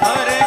Krishna